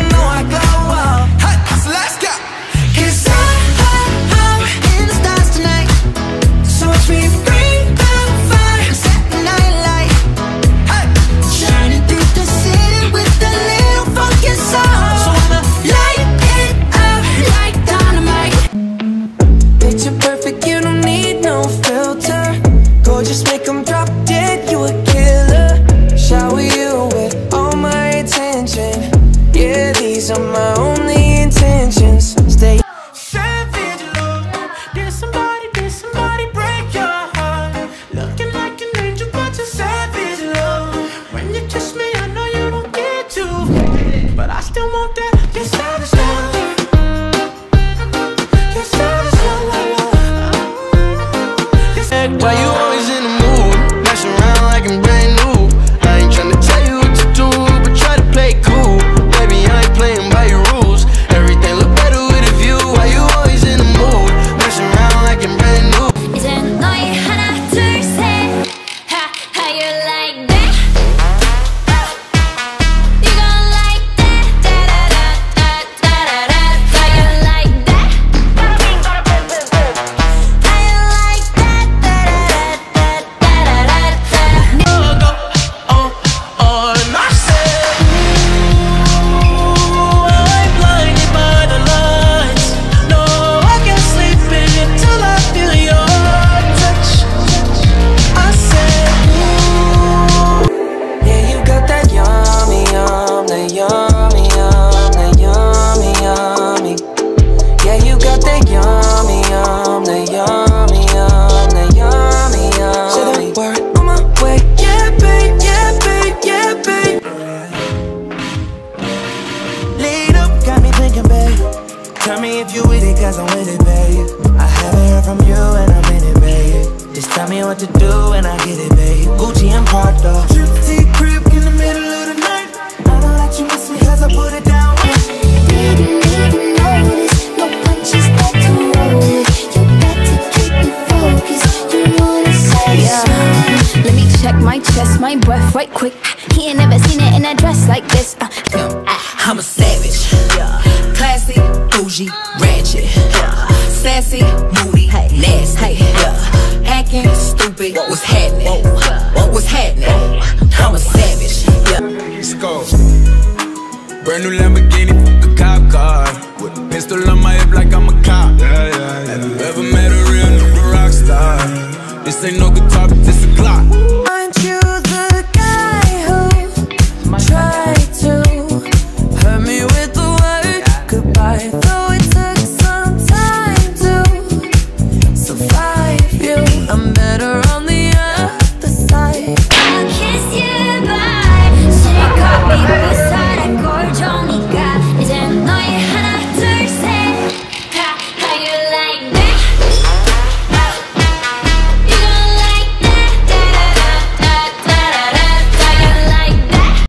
even I got Why you because I'm with it, babe. I haven't heard from you and I'm in it, babe. Just tell me what to do and I get it, babe. Gucci and Prada. Drip tea crib in the middle of the night. I don't let you miss me cause I put it down. Yeah. Let me check my chest, my breath right quick. He ain't never seen it in a dress like this. Uh, uh. I'm a go. Brand new Lamborghini, a cop car. With a pistol on my hip like I'm a cop. Yeah, yeah, Have you ever met a real rock star? This ain't no guitar, but this a Glock.